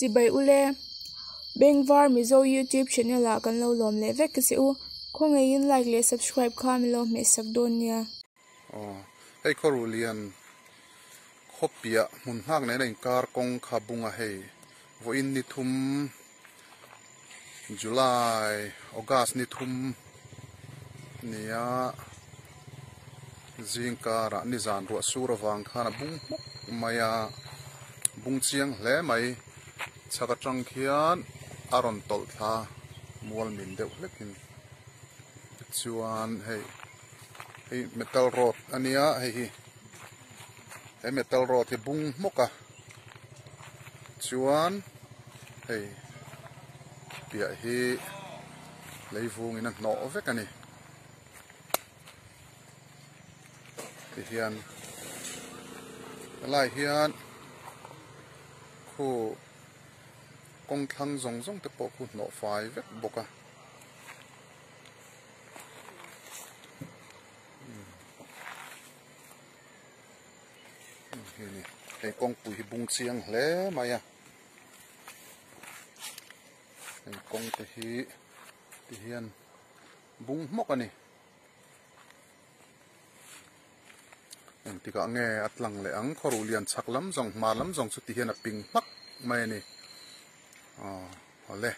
chi bai var mi zo youtube channel la kan lo lom le vek ka u. Kho nge in like le subscribe kha mi lo me sak don nia. Oh hei khorulian khopia mun hak nei nei kar kong khabunga hei. Vo in ni thum, july, august ni thum, nia zingkara ni zan ro sura wang khana bung maya, bung chiang hle mai chaka tang khian aron tol tha mual min deuh hlekin chuan, hei hei, metal rod ania hei hi hei, metal rod hi bung moka chuan, hei, pia hi leivung in a hno vek ani. Ti hian, lai hian, khu kong thlang zong zong te po khu hno fai vek boka ni hei kong pui hi bung chiang hle maya hei kong te hi ti hian bung mok ani à en tika nge atlang le ang khoru lian chak lam zong ma lam zong chu ti hian a ping mắc mai ni à le